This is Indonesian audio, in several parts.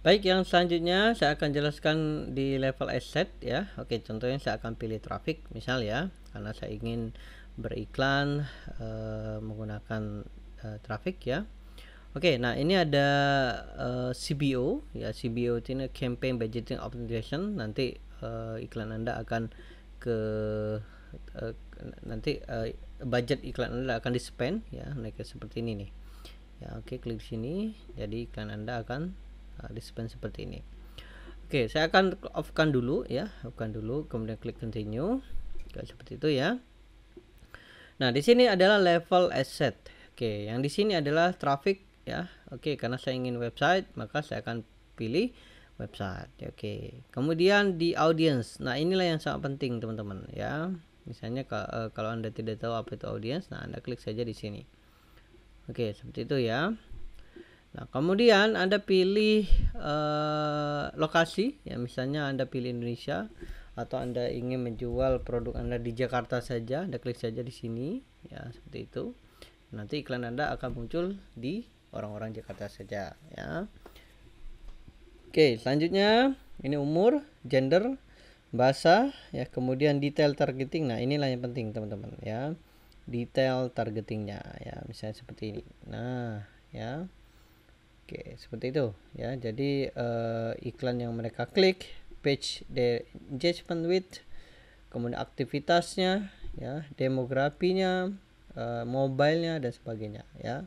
Baik, yang selanjutnya saya akan jelaskan di level asset ya. Oke, contohnya saya akan pilih traffic misal ya, karena saya ingin beriklan uh, menggunakan uh, traffic ya. Oke, nah ini ada uh, CBO ya. CBO itu campaign budgeting optimization. Nanti uh, iklan Anda akan ke uh, nanti uh, budget iklan Anda akan di spend ya, naik seperti ini nih. Ya, oke klik sini. Jadi iklan Anda akan uh, dispen seperti ini. Oke saya akan off kan dulu ya off kan dulu kemudian klik continue. Oke, seperti itu ya. Nah di sini adalah level asset. Oke yang di sini adalah traffic ya. Oke karena saya ingin website maka saya akan pilih website. Oke. Kemudian di audience. Nah inilah yang sangat penting teman-teman ya. Misalnya eh, kalau anda tidak tahu apa itu audience nah anda klik saja di sini. Oke seperti itu ya Nah, kemudian Anda pilih uh, lokasi, ya misalnya Anda pilih Indonesia atau Anda ingin menjual produk Anda di Jakarta saja, Anda klik saja di sini, ya seperti itu. Nanti iklan Anda akan muncul di orang-orang Jakarta saja, ya. Oke, selanjutnya ini umur, gender, bahasa, ya kemudian detail targeting. Nah, inilah yang penting teman-teman, ya. Detail targetingnya, ya misalnya seperti ini. Nah, ya Oke, seperti itu ya. Jadi uh, iklan yang mereka klik, page the engagement with, kemudian aktivitasnya, ya, demografinya, uh, mobilenya dan sebagainya, ya.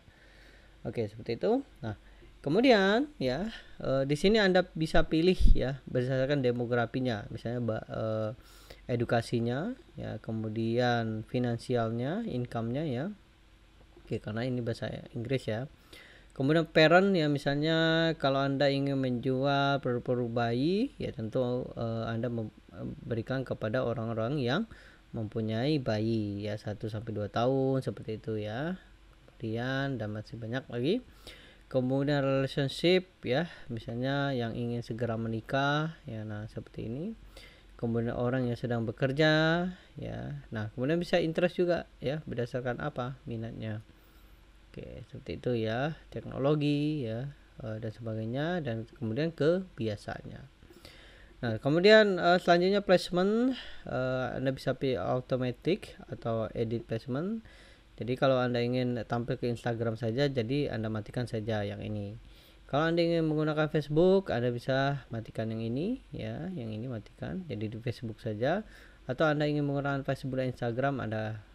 Oke, seperti itu. Nah, kemudian ya uh, di sini Anda bisa pilih ya berdasarkan demografinya, misalnya uh, edukasinya, ya, kemudian finansialnya, income-nya ya. Oke, karena ini bahasa Inggris ya kemudian parent ya misalnya kalau anda ingin menjual produk-produk bayi ya tentu uh, anda memberikan kepada orang-orang yang mempunyai bayi ya 1 sampai 2 tahun seperti itu ya. Kemudian dan masih banyak lagi. Kemudian relationship ya misalnya yang ingin segera menikah ya nah seperti ini. Kemudian orang yang sedang bekerja ya. Nah kemudian bisa interest juga ya berdasarkan apa minatnya Oke, seperti itu ya, teknologi ya uh, dan sebagainya dan kemudian kebiasaannya. Nah, kemudian uh, selanjutnya placement uh, Anda bisa pilih automatic atau edit placement. Jadi kalau Anda ingin tampil ke Instagram saja, jadi Anda matikan saja yang ini. Kalau Anda ingin menggunakan Facebook, Anda bisa matikan yang ini ya, yang ini matikan. Jadi di Facebook saja atau Anda ingin menggunakan Facebook dan Instagram, Anda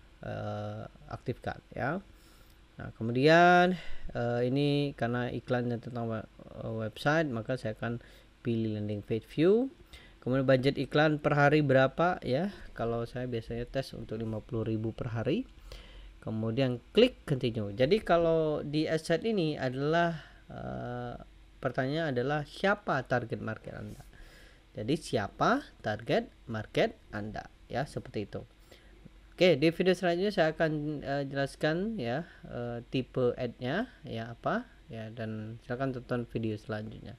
aktifkan ya. Nah, kemudian uh, ini karena iklannya tentang website, maka saya akan pilih landing page view. Kemudian budget iklan per hari berapa ya? Kalau saya biasanya tes untuk 50.000 per hari. Kemudian klik continue. Jadi kalau di asset ini adalah uh, pertanyaan adalah siapa target market Anda. Jadi siapa target market Anda ya seperti itu. Oke, di video selanjutnya saya akan uh, jelaskan ya uh, tipe ad-nya ya apa ya dan silakan tonton video selanjutnya.